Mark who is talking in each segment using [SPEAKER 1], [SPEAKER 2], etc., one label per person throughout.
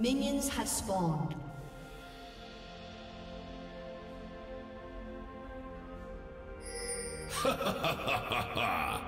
[SPEAKER 1] Minions have spawned.
[SPEAKER 2] Ha ha ha ha ha!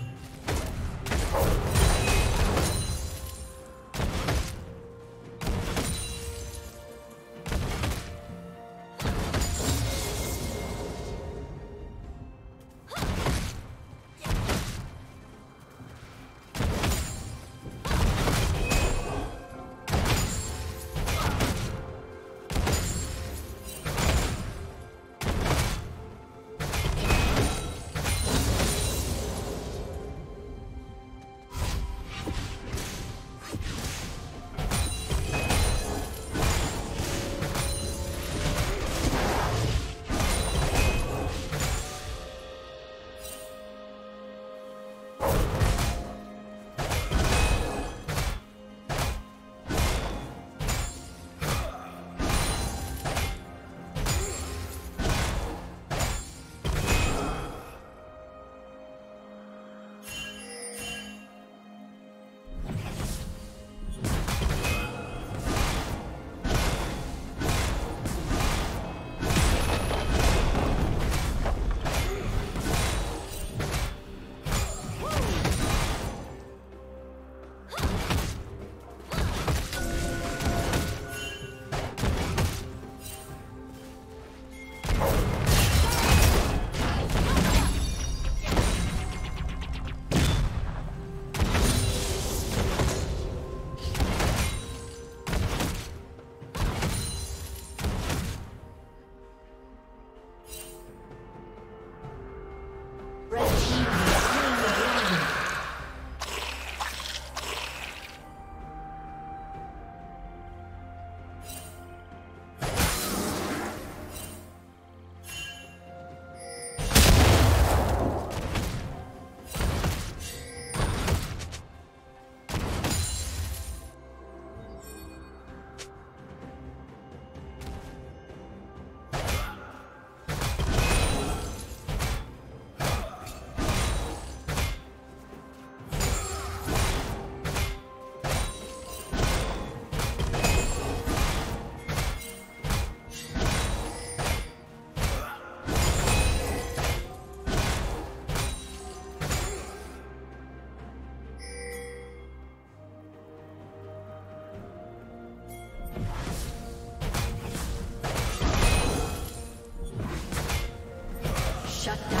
[SPEAKER 1] Shut down.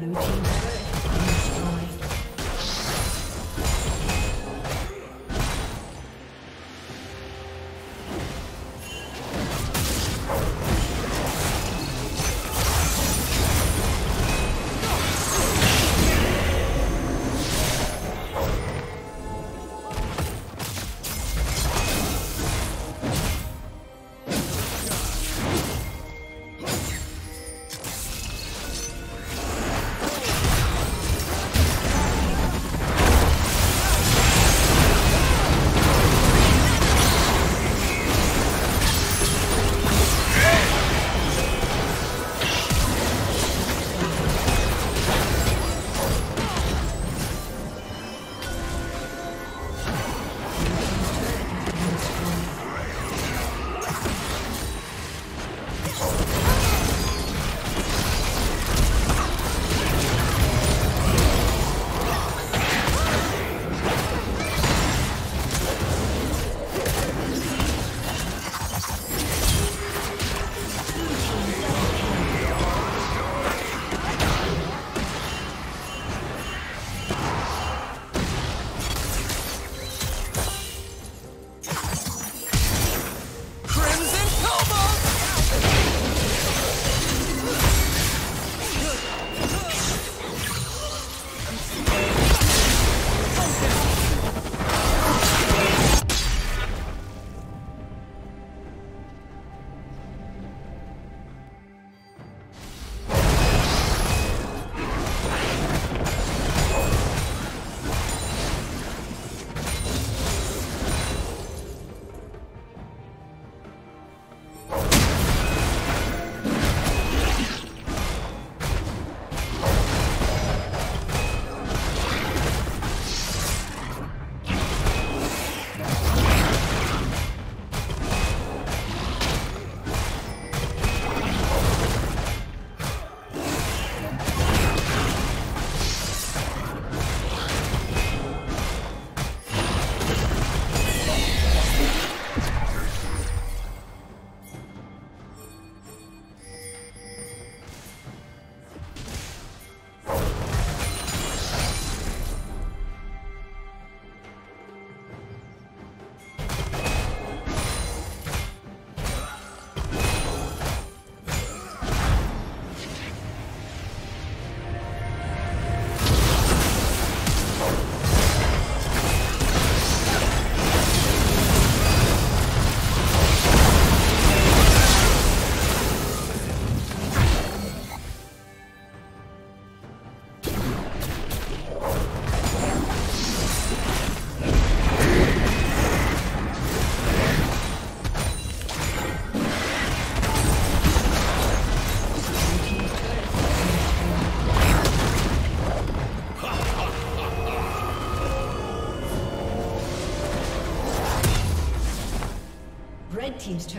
[SPEAKER 1] Blue team's